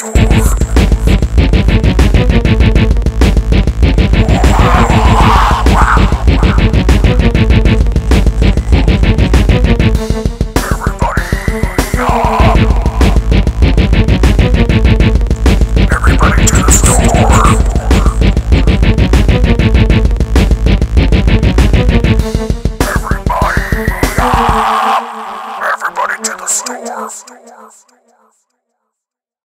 Everybody